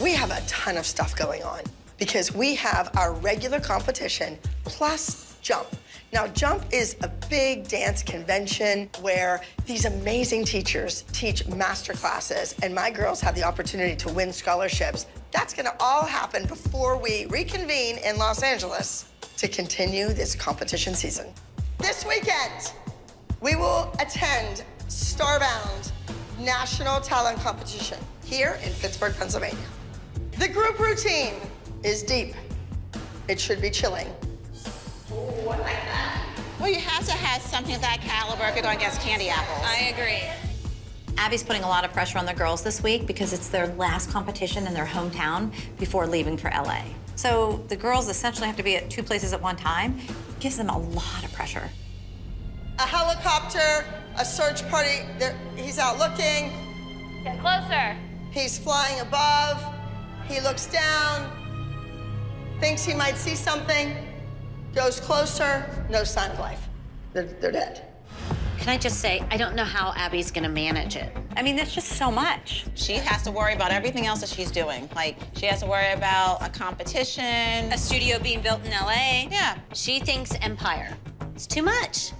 We have a ton of stuff going on because we have our regular competition plus jump. Now, Jump is a big dance convention where these amazing teachers teach master classes, and my girls have the opportunity to win scholarships. That's gonna all happen before we reconvene in Los Angeles to continue this competition season. This weekend, we will attend Starbound National Talent Competition here in Pittsburgh, Pennsylvania. The group routine is deep. It should be chilling. Ooh, like that. well, you have to have something of that caliber if you're going against Candy Apples. I agree. Abby's putting a lot of pressure on the girls this week because it's their last competition in their hometown before leaving for LA. So the girls essentially have to be at two places at one time. It gives them a lot of pressure. A helicopter, a search party, there, he's out looking, Get closer. he's flying above, he looks down, thinks he might see something, goes closer, no sign of life. They're, they're dead. Can I just say, I don't know how Abby's gonna manage it. I mean, that's just so much. She has to worry about everything else that she's doing. Like, she has to worry about a competition. A studio being built in LA. Yeah. She thinks Empire. It's too much.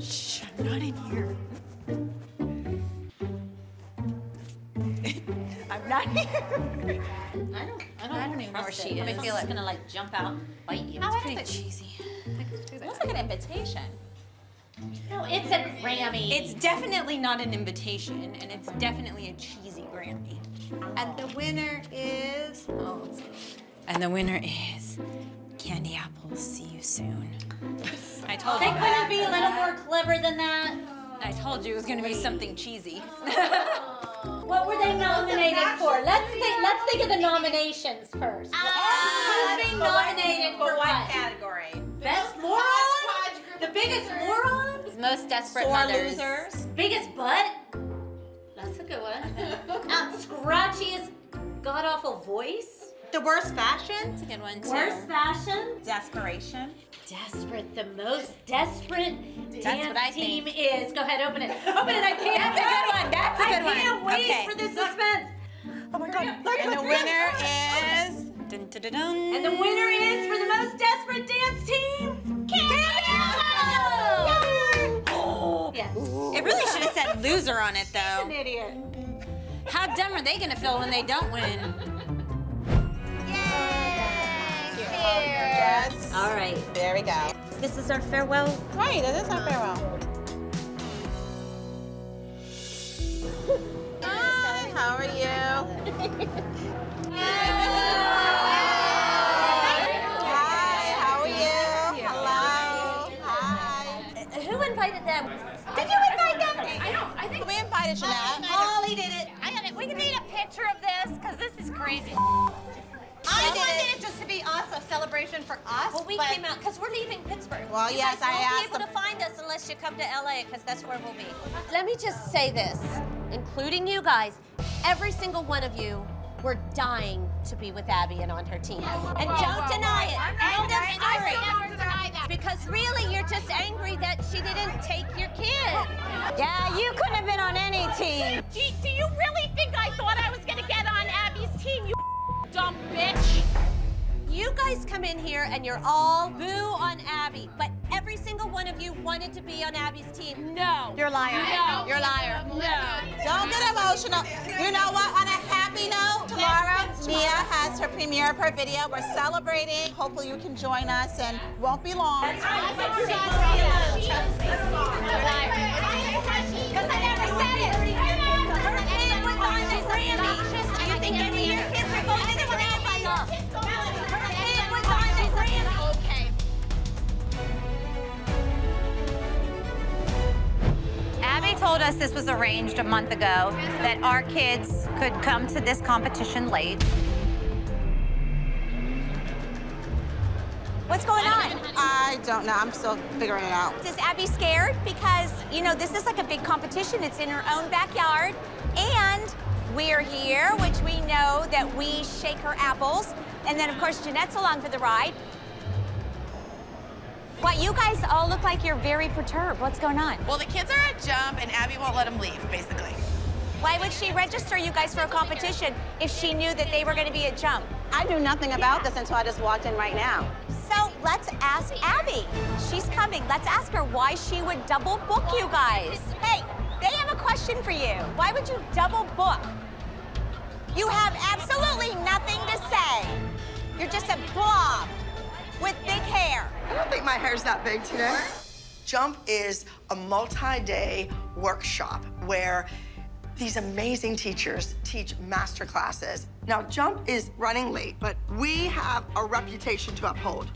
Shh, I'm not in here. I'm not here. I don't, I don't, I don't even know where she is. I feel like gonna like jump out bite you. How It's is pretty it? cheesy. It looks like an invitation. No, it's a Grammy. It's definitely not an invitation, and it's definitely a cheesy Grammy. And the winner is. Oh, let's go. And the winner is Candy Apples. See you soon. I told They you. couldn't be a little more clever than that. I told you it was gonna be something cheesy. What were they nominated for? Let's think. Let's think of the nominations first. Who's being nominated for what? category? Best moron? The biggest moron? Most desperate Sore mothers. losers. Biggest butt? That's a good one. uh, scratchiest god awful voice? The worst fashion. It's a good one too. Worst fashion? Desperation. Desperate. The most desperate That's dance what I team think. is. Go ahead, open it. Open it. I can't. That's a good one. That's a good one. I can't wait Okay. for this suspense. Oh my God. And the winner is. Dun, dun, dun, dun. And the winner is for the most desperate dance team, Candy Apple! Yes. It really should have said loser on it though. She's An idiot. How dumb are they gonna feel when they don't win? Yes. All right. There we go. This is our farewell. Right, that is our farewell. Hi, how are you? Hi, how are you? Hello. Hi. Who invited them? Did you invite them? I know. I think We invited Jeanette. Holly did it. I got it. We can need a picture of this because this is crazy. I I wanted it. it just to be us, a celebration for us. Well, we came out because we're leaving Pittsburgh. Well, you yes, I won't asked be able them- to find us unless you come to LA because that's where we'll be. Let me just say this, including you guys, every single one of you were dying to be with Abby and on her team. And don't deny it. End of story. Because really, you're just angry that she didn't take your kid. Yeah, you couldn't have been on any team. Do, do you really think I thought I was gonna get on Abby's team, you dumb bitch? You guys come in here and you're all boo on Abby, but every single one of you wanted to be on Abby's team. No. You're a liar. No. You're a liar. No. Don't get emotional. You know what? On a happy note, tomorrow Mia has her premiere of her video. We're celebrating. Hopefully you can join us and won't be long. Because I never said it. Her kid was on the Grammy. You think any of your kids are going to the Grammy? Her Okay. Abby told us this was arranged a month ago, that our kids could come to this competition late. What's going on? I don't know. I'm still figuring it out. Is Abby scared? Because, you know, this is like a big competition. It's in her own backyard. And we're here, which we know that we shake her apples. And then, of course, Jeanette's along for the ride. Why, you guys all look like you're very perturbed. What's going on? Well, the kids are at jump, and Abby won't let them leave, basically. Why would she register you guys for a competition if she knew that they were going to be at jump? I knew nothing about this until I just walked in right now. So let's ask Abby. She's coming. Let's ask her why she would double book you guys. Hey, they have a question for you. Why would you double book? You have absolutely nothing to say. You're just a blob with big hair. I don't think my hair's that big today. Jump is a multi-day workshop where these amazing teachers teach master classes. Now, Jump is running late, but we have a reputation to uphold.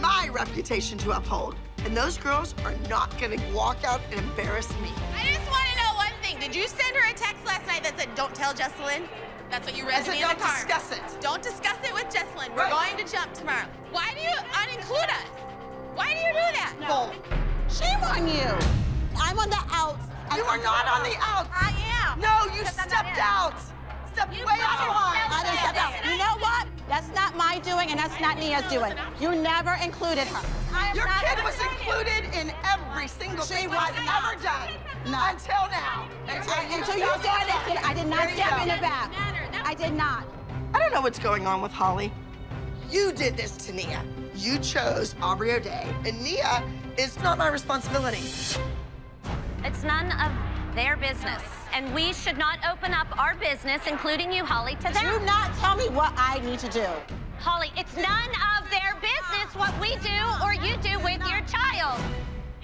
My reputation to uphold. And those girls are not gonna walk out and embarrass me. I just want to know one thing. Did you send her a text last night that said, don't tell Jessalynn? That's what you read I said, me in the don't discuss it. Don't discuss it with Jessalynn. We're Right. going to jump tomorrow. Why do you uninclude us? Why do you do that? Bull. Shame on you. I'm on the outs. and You are not on the outs. I am. No, you Because I'm not stepped out. Stepped way out of line. I didn't step out. You know what? That's not my doing, and that's not Nia's doing. You never included her. Your kid was do included in every single She thing was I've not. ever done No. until now. Until Until you said it, I did not step in the back. I did not. I don't know what's going on with Holly. You did this to Nia. You chose Aubrey O'Day, and Nia is not my responsibility. It's none of their business. And we should not open up our business, including you, Holly, to them. Do not tell me what I need to do. Holly, it's none of their business what we do or you do with your child.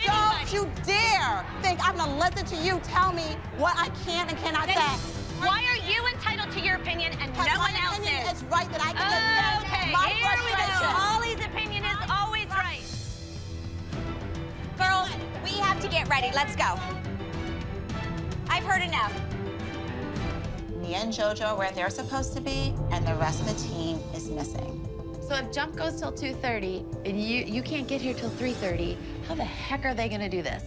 Don't you dare think I'm gonna listen to you tell me what I can and cannot say. Why are you entitled to your opinion and Because no one else opinion is? is right that I can defend Okay, my here we go. frustration. Holly's opinion is always right. Girls, we have to get ready. Let's go. I've heard enough. Nia and JoJo are where they're supposed to be, and the rest of the team is missing. So if jump goes till 2.30 and you, you can't get here till 3.30, how the heck are they gonna do this?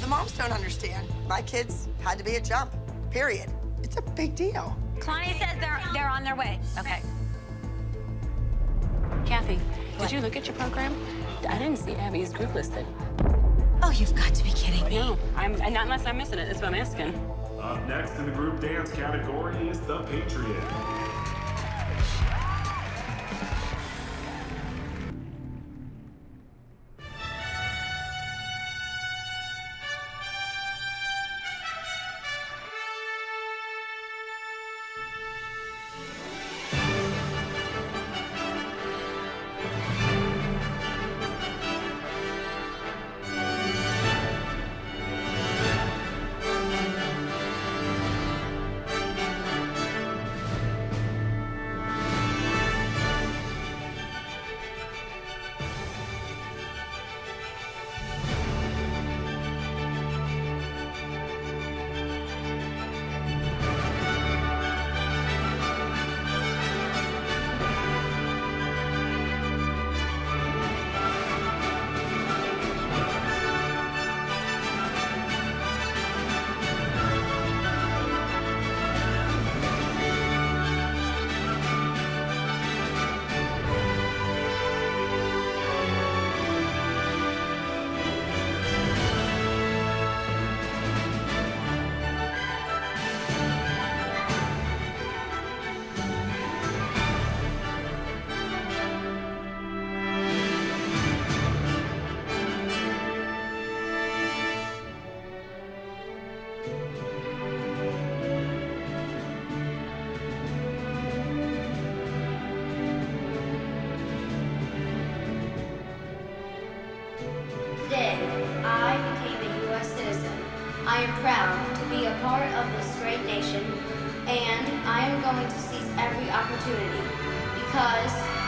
The moms don't understand. My kids had to be at jump, period. It's a big deal. Connie says they're they're on their way. Okay. Cathy, did you look at your program? I didn't see Abby's group listed. Oh, you've got to be kidding me. No, I'm not unless I'm missing it. That's what I'm asking. Up next in the group dance category is the Patriot.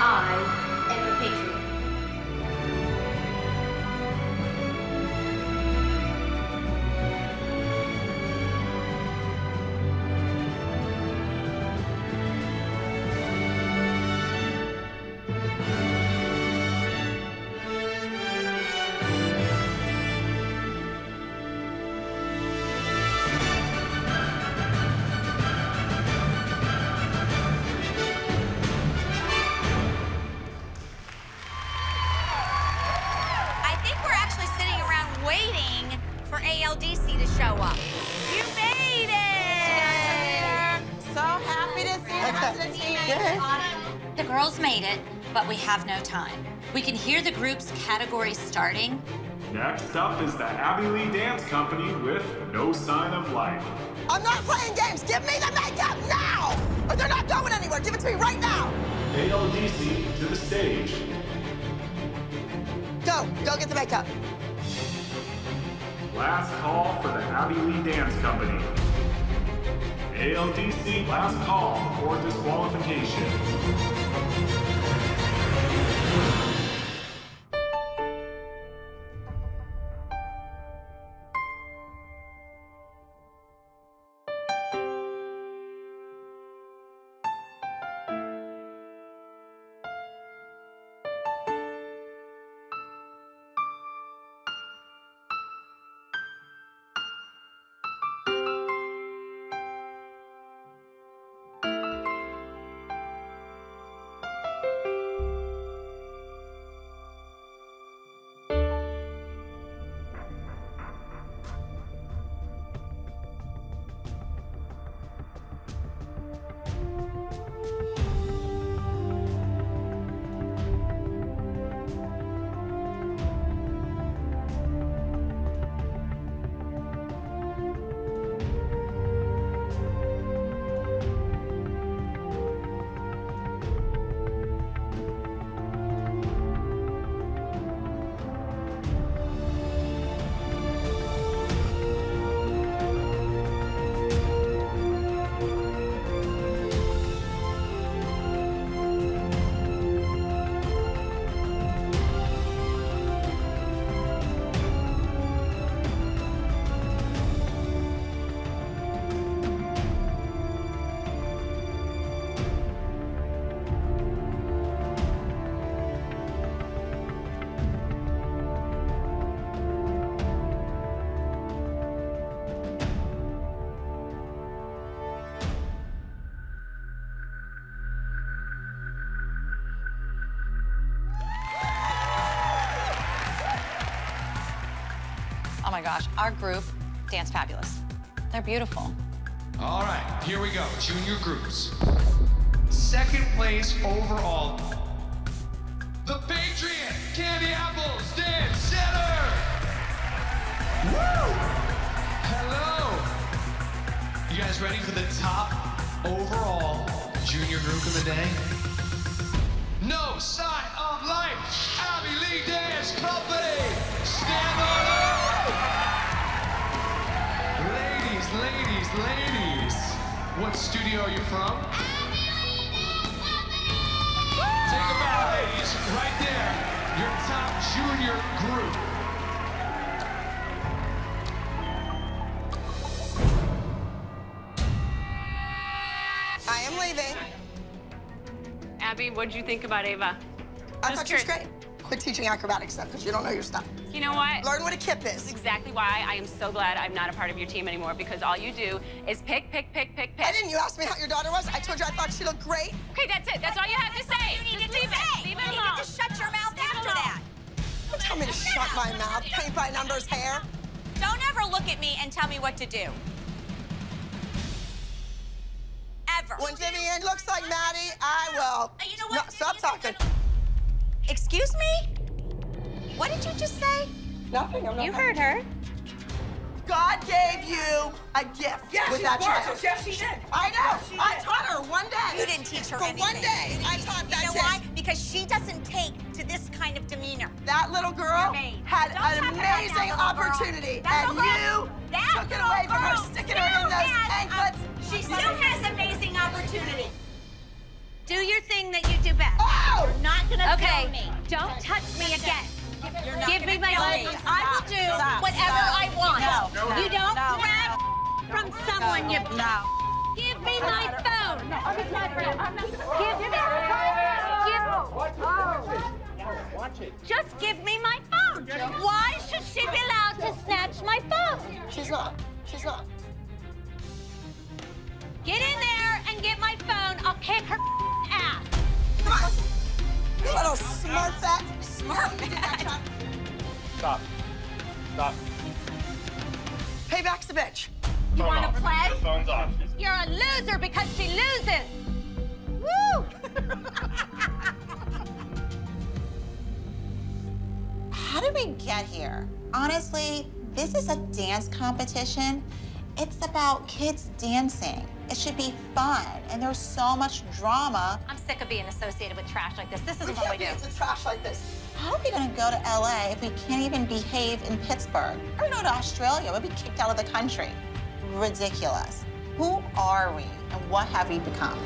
I am a patriot. Made it, but we have no time. We can hear the group's category starting. Next up is the Abby Lee Dance Company with No Sign of Life. I'm not playing games. Give me the makeup now! Or they're not going anywhere. Give it to me right now. ALDC to the stage. Go. Go get the makeup. Last call for the Abby Lee Dance Company. ALDC last call before disqualification. Oh my gosh, our group dance fabulous. They're beautiful. All right, here we go. Junior groups. Second place overall. The Patriot Candy Apples Dance Center. Woo! Hello. You guys ready for the top overall junior group of the day? No sign of life. Abby Lee Dance Company. Ladies, ladies. What studio are you from? Take a bow, ladies. Right there. Your top junior group. I am leaving. Abby, what'd you think about Ava? I Just thought she was great. Quit teaching acrobatics stuff because you don't know your stuff. You know what? Learn what a kip is is. exactly why I am so glad I'm not a part of your team anymore because all you do is pick, pick, pick, pick, pick. I didn't. You asked me how your daughter was. I told you I thought she looked great. Okay, that's it. That's all you have to say. You needed Just to leave say. it. Leave you it needed alone. to shut your mouth Leave after that. Don't tell me to shut my mouth. Paint by numbers hair. Don't ever look at me and tell me what to do. Ever. When Vivi-Anne looks like Maddie, I will. Uh, you know No, what? stop talking. Excuse me? What did you just say? Nothing. I'm not You heard her. God gave you a gift Yes, with she- that child. yes, she did. I know. Yes, she I did. taught her one day. You didn't teach her For anything. one day, You I teach- taught that You know why? Because she doesn't take to this kind of demeanor. That little girl had Don't an talk about that amazing opportunity, That and little you that took it away from her, girl sticking her in those has a- anklets. She still has amazing opportunity. Do your thing that you do best. Ah! You're not gonna Okay, kill me. don't touch me again. You're not Give me my kill phone. I will do Stop. whatever Stop. I want. No. No. You don't No. grab from someone. You No. give me my phone. Give me Give, just give me my phone. Why should she be allowed to snatch my phone? She's not. She's not. Smurfette. Smurfette. Stop. Stop. Payback's the bitch. You want to play? The phone's off. You're a loser because she loses. Woo! Woo! How did we get here? Honestly, this is a dance competition. It's about kids dancing. It should be fun, and there's so much drama. I'm sick of being associated with trash like this. This isn't what we do. trash like this. How are we gonna go to LA if we can't even behave in Pittsburgh? Or go to Australia, we'll be kicked out of the country. Ridiculous. Who are we, and what have we become?